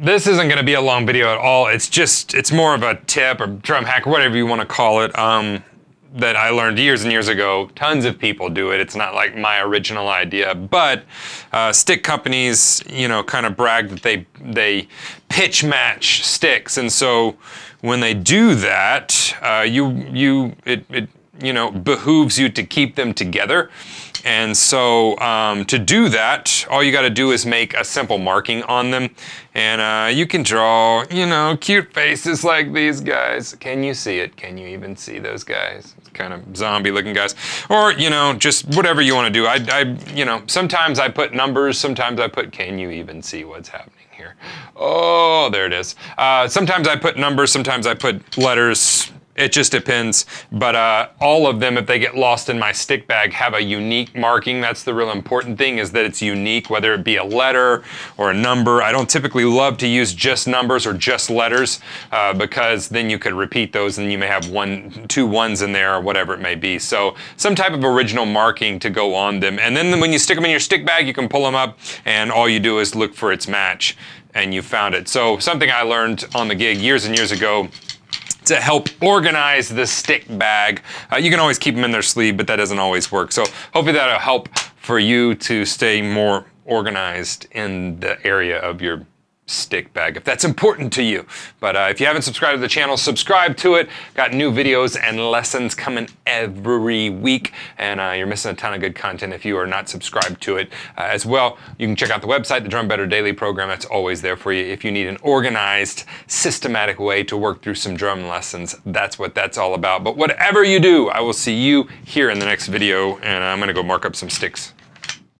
this isn't going to be a long video at all. It's just, it's more of a tip or drum hack or whatever you want to call it. Um, that I learned years and years ago. Tons of people do it. It's not like my original idea, but uh, stick companies, you know, kind of brag that they they pitch match sticks, and so when they do that, uh, you you it, it you know behooves you to keep them together. And so um, to do that, all you got to do is make a simple marking on them. And uh, you can draw, you know, cute faces like these guys. Can you see it? Can you even see those guys? Kind of zombie looking guys. Or, you know, just whatever you want to do. I, I, you know, sometimes I put numbers, sometimes I put, can you even see what's happening? Here. Oh, there it is. Uh, sometimes I put numbers, sometimes I put letters, it just depends. But uh, all of them, if they get lost in my stick bag, have a unique marking. That's the real important thing is that it's unique, whether it be a letter or a number. I don't typically love to use just numbers or just letters uh, because then you could repeat those and you may have one, two ones in there or whatever it may be. So some type of original marking to go on them. And then when you stick them in your stick bag, you can pull them up and all you do is look for its match and you found it. So something I learned on the gig years and years ago to help organize the stick bag. Uh, you can always keep them in their sleeve, but that doesn't always work. So hopefully that'll help for you to stay more organized in the area of your stick bag if that's important to you. But uh, if you haven't subscribed to the channel, subscribe to it. Got new videos and lessons coming every week, and uh, you're missing a ton of good content if you are not subscribed to it uh, as well. You can check out the website, the Drum Better Daily program. That's always there for you. If you need an organized, systematic way to work through some drum lessons, that's what that's all about. But whatever you do, I will see you here in the next video, and I'm gonna go mark up some sticks.